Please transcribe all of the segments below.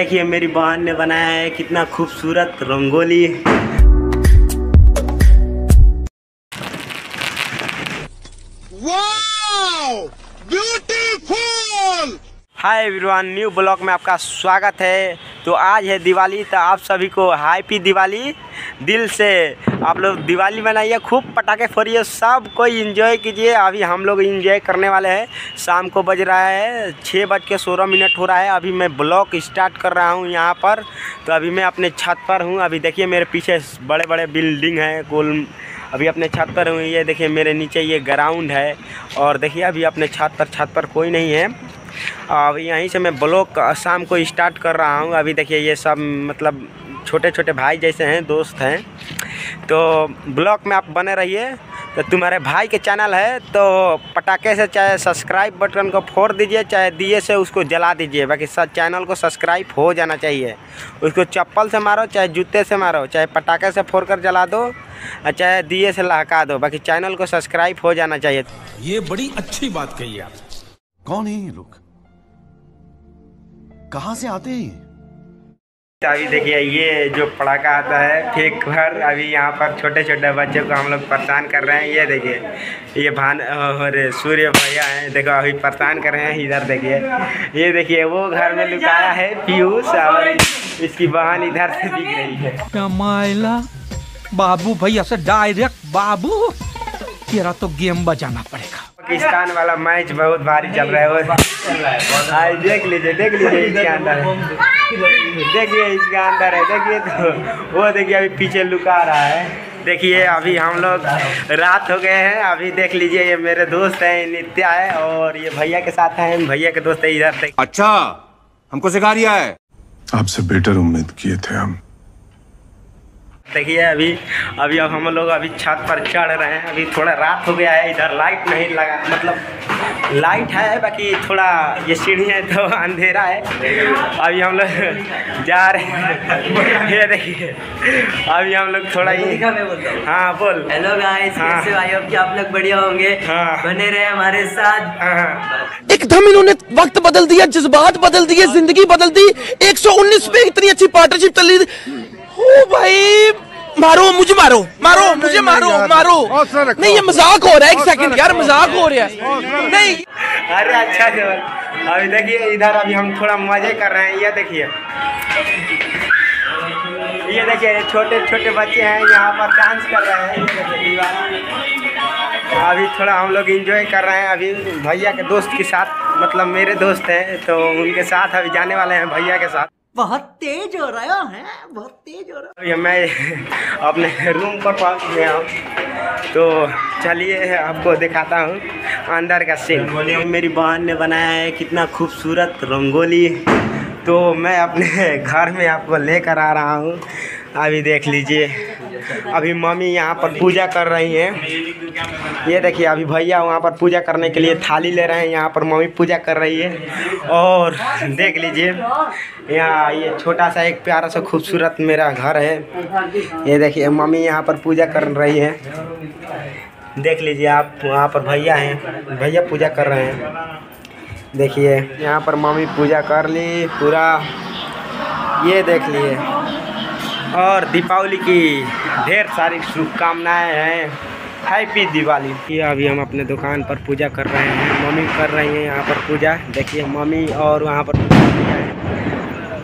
देखिए मेरी बहन ने बनाया है कितना खूबसूरत rangoli. Beautiful! Hi everyone new blog में आपका स्वागत है। तो आज है दिवाली तो आप सभी को हैप्पी दिवाली। दिल से आप लोग दिवाली मनाइए, खूब पटाखे फोड़िए, सब कोई इन्जॉय कीजिए। अभी हम लोग इन्जॉय करने वाले हैं। शाम को बज रहा है छः बज के सोलह मिनट हो रहा है। अभी मैं ब्लॉक स्टार्ट कर रहा हूँ यहाँ पर। तो अभी मैं अपने छत पर हूँ। अभी देखिए मेरे पीछे बड़े बड़े बिल्डिंग हैं, गोल अभी अपने छत पर हूँ। ये देखिए मेरे नीचे ये ग्राउंड है। और देखिए अभी अपने छत पर छत पर कोई नहीं है। अब यहीं से मैं ब्लॉग शाम को स्टार्ट कर रहा हूँ। अभी देखिए ये सब मतलब छोटे छोटे भाई जैसे हैं दोस्त हैं। तो ब्लॉग में आप बने रहिए। तो तुम्हारे भाई के चैनल है तो पटाखे से चाहे सब्सक्राइब बटन को फोड़ दीजिए चाहे दिए से उसको जला दीजिए। बाकी सब चैनल को सब्सक्राइब हो जाना चाहिए। उसको चप्पल से मारो चाहे जूते से मारो चाहे पटाखे से फोड़ कर जला दो और चाहे दिए से लहका दो। बाकी चैनल को सब्सक्राइब हो जाना चाहिए। ये बड़ी अच्छी बात कही आप। कौन है ये लोग? कहाँ से आते हैं अभी देखिए ये जो पड़ाका आता है फेंक कर अभी यहाँ पर छोटे छोटे बच्चे को हम लोग परेशान कर रहे हैं। ये देखिए ये भान और सूर्य भैया हैं देखो अभी परेशान कर रहे हैं इधर देखिए। ये देखिए वो घर में लुकाया है पीयूष और इसकी बहन इधर से दिख रही है। कमाइला बाबू भैया से डायरेक्ट बाबू तेरा तो गेम बजाना पड़ेगा। पाकिस्तान वाला मैच बहुत भारी चल रहा है वो आज देख लीजिए देख लीजिए इसके अंदर। देखिए इसके अंदर है देखिए तो वो देखिए अभी पीछे लुका रहा है। देखिए अभी हम लोग रात हो गए हैं अभी देख लीजिए ये मेरे दोस्त हैं नित्या है और ये भैया के साथ हैं भैया के दोस्त है इधर देख अच्छा हमको सिखा रिया है। आपसे बेटर उम्मीद किए थे हम। देखिए अभी अभी अब हम लोग अभी छत पर चढ़ रहे हैं। अभी थोड़ा रात हो गया है इधर लाइट नहीं लगा मतलब लाइट है बाकी थोड़ा ये सीढ़ी है तो अंधेरा है। अभी हम लोग जा रहे हैं। ये देखिए अभी हम लोग थोड़ा ही। हाँ बोल। हेलो गाइस हाँ। कैसे भाई अब कि आप लोग बढ़िया होंगे। हाँ। बने रहे हमारे साथ। हाँ। एकदम इन्होंने वक्त बदल दिया जज्बात बदल दिए ज़िंदगी बदल दी। 119 पे इतनी अच्छी पार्टनरशिप चल। रही थी ओ भाई। मारो मुझे मारो मारो मुझे मारो मारो। नहीं ये मज़ाक हो रहा है एक सेकंड यार मज़ाक हो रहा है। नहीं। अरे अच्छा केवल अभी देखिए इधर अभी हम थोड़ा मज़े कर रहे हैं ये देखिए। ये देखिए छोटे छोटे बच्चे हैं यहाँ पर डांस कर रहे हैं ये देखिए दिवाली अभी थोड़ा हम लोग इंजॉय कर रहे हैं अभी भैया के दोस्त के साथ मतलब मेरे दोस्त हैं तो उनके साथ अभी जाने वाले हैं भैया के साथ। बहुत तेज हो रहा है बहुत तेज हो रहा है। मैं अपने रूम पर पहुँच गया हूँ। तो चलिए आपको दिखाता हूँ अंदर का सीन मेरी बहन ने बनाया है कितना खूबसूरत रंगोली। तो मैं अपने घर में आपको लेकर आ रहा हूँ। अभी देख लीजिए। अभी मम्मी यहाँ पर पूजा कर रही हैं। ये देखिए, अभी भैया वहाँ पर पूजा करने के लिए थाली ले रहे हैं। यहाँ पर मम्मी पूजा कर रही है। और देख लीजिए, यहाँ ये छोटा सा एक प्यारा सा खूबसूरत मेरा घर है। ये देखिए, मम्मी यहाँ पर पूजा कर रही है। देख लीजिए, आप वहाँ पर भैया हैं। भैया पूजा कर रहे हैं। देखिए, यहाँ पर मम्मी पूजा कर ली पूरा। ये देख लिए और दीपावली की ढेर सारी शुभकामनाएँ हैं। हैप्पी दिवाली ये अभी हम अपने दुकान पर पूजा कर रहे हैं। मम्मी कर रही हैं यहाँ पर पूजा। देखिए, मम्मी और वहाँ पर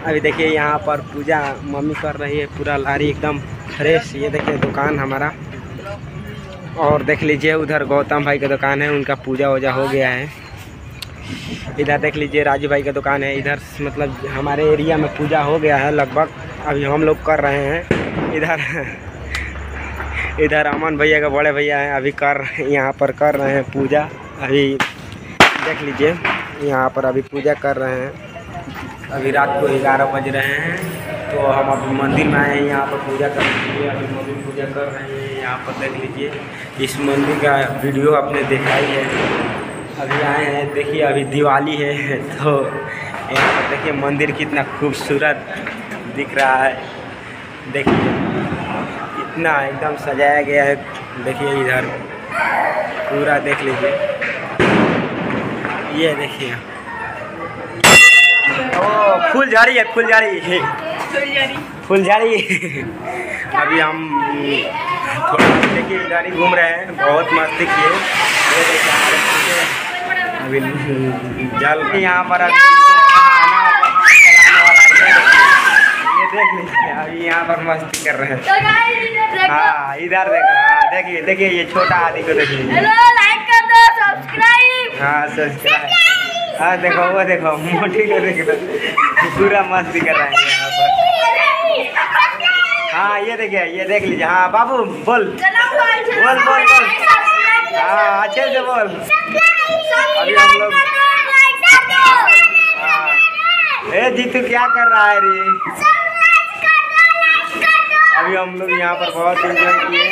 अभी देखिए, यहाँ पर पूजा मम्मी कर रही है। पूरा लारी एकदम फ्रेश ये देखिए, दुकान हमारा। और देख लीजिए, उधर गौतम भाई का दुकान है। उनका पूजा वूजा हो गया है। इधर देख लीजिए, राजू भाई का दुकान है। इधर मतलब हमारे एरिया में पूजा हो गया है लगभग। अभी हम लोग कर रहे हैं। इधर इधर अमन भैया का बड़े भैया हैं, अभी कर, यहाँ पर कर रहे हैं पूजा। अभी देख लीजिए, यहाँ पर अभी पूजा कर रहे हैं। अभी रात को ग्यारह बज रहे हैं तो हम अभी मंदिर में आए हैं, यहाँ पर पूजा करने के लिए अभी मम्मी पूजा कर रहे हैं, यहाँ पर देख लीजिए, इस मंदिर का वीडियो आपने देखा ही है। अभी आए हैं, देखिए, अभी दिवाली है तो यहाँ पर देखिए, मंदिर कितना खूबसूरत दिख रहा है। देखिए। इतना एकदम सजाया गया है। देखिए इधर, पूरा देख लीजिए। ये देखिए। ओ फूलझाड़ी है फूलझाड़ी फूलझाड़ी अभी हम थोड़ा देखिए गाड़ी घूम रहे हैं। बहुत मस्ती किए अभी जल यहाँ पर देख लीजिए अभी यहाँ पर मस्ती कर रहे हैं हाँ इधर देखो। हाँ देखिए देखिए ये छोटा आदमी को देखिए। लाइक कर दो सब्सक्राइब हाँ सब्सक्राइब हाँ देखो वो देखो मोटी को देखो। पूरा मस्ती कर रहे हैं यहाँ पर। हाँ ये देखिए ये देख लीजिए। हाँ बाबू बोल। बोल बोल बोल। हाँ अच्छे से बोल। अभी हम लोग हाँ। ए जीतू क्या कर रहा है रे? अभी हम लोग यहाँ पर बहुत इंजॉय किए।